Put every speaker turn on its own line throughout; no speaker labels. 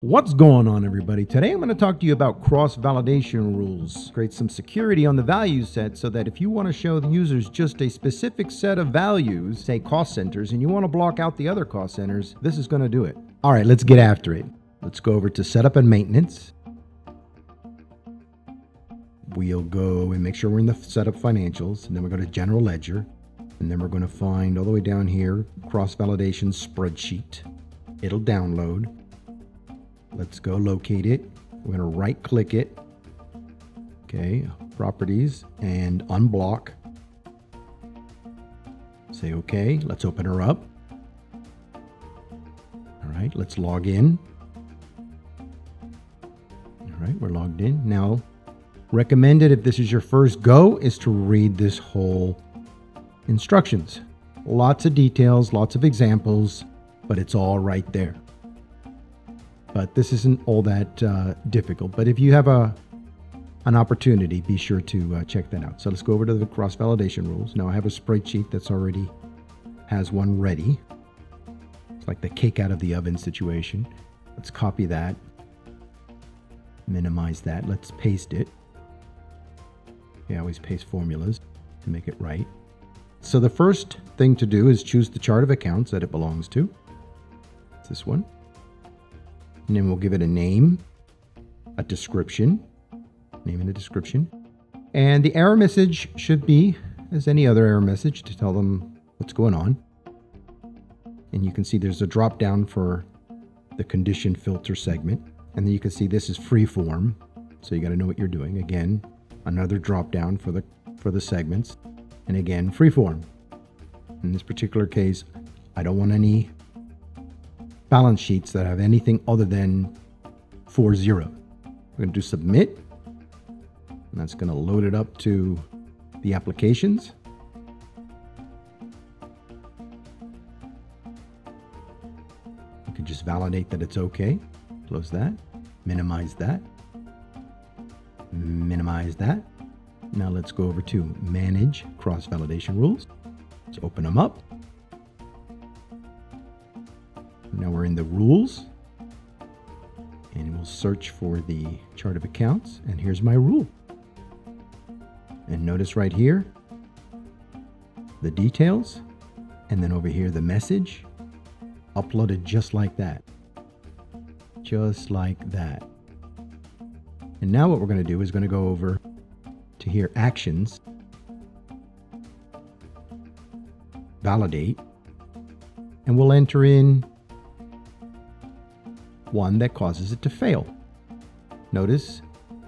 What's going on, everybody? Today I'm going to talk to you about cross validation rules. Create some security on the value set so that if you want to show the users just a specific set of values, say cost centers, and you want to block out the other cost centers, this is going to do it. All right, let's get after it. Let's go over to setup and maintenance. We'll go and make sure we're in the setup financials, and then we go to general ledger, and then we're going to find all the way down here cross validation spreadsheet. It'll download. Let's go locate it. We're going to right click it. Okay, properties and unblock. Say okay. Let's open her up. All right, let's log in. All right, we're logged in. Now, recommended if this is your first go is to read this whole instructions. Lots of details, lots of examples, but it's all right there but this isn't all that uh, difficult. But if you have a an opportunity, be sure to uh, check that out. So let's go over to the cross validation rules. Now I have a spreadsheet that's already has one ready. It's like the cake out of the oven situation. Let's copy that, minimize that. Let's paste it. I always paste formulas to make it right. So the first thing to do is choose the chart of accounts that it belongs to. It's this one. And then we'll give it a name, a description, name and a description. And the error message should be as any other error message to tell them what's going on. And you can see there's a drop down for the condition filter segment. And then you can see this is free form. So you got to know what you're doing. Again, another drop down for the for the segments. And again, free form. In this particular case, I don't want any balance sheets that have anything other than four zero. We're going to do submit. And that's going to load it up to the applications. You can just validate that it's okay. Close that. Minimize that. Minimize that. Now let's go over to manage cross validation rules. Let's open them up. Now we're in the rules and we'll search for the chart of accounts and here's my rule. And notice right here, the details and then over here, the message uploaded just like that. Just like that. And now what we're going to do is going to go over to here, actions, validate, and we'll enter in one that causes it to fail. Notice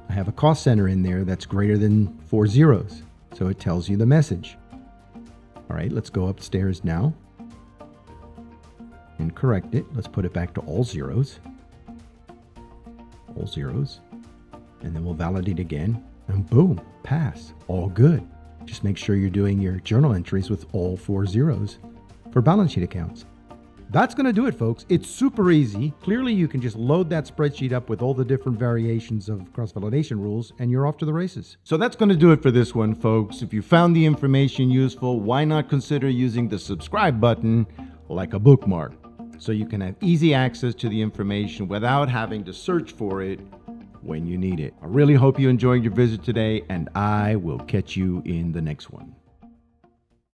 I have a cost center in there that's greater than four zeros, so it tells you the message. All right, let's go upstairs now and correct it. Let's put it back to all zeros. All zeros. And then we'll validate again. And boom, pass. All good. Just make sure you're doing your journal entries with all four zeros for balance sheet accounts. That's going to do it, folks. It's super easy. Clearly, you can just load that spreadsheet up with all the different variations of cross validation rules, and you're off to the races. So that's going to do it for this one, folks. If you found the information useful, why not consider using the subscribe button like a bookmark so you can have easy access to the information without having to search for it when you need it. I really hope you enjoyed your visit today, and I will catch you in the next one.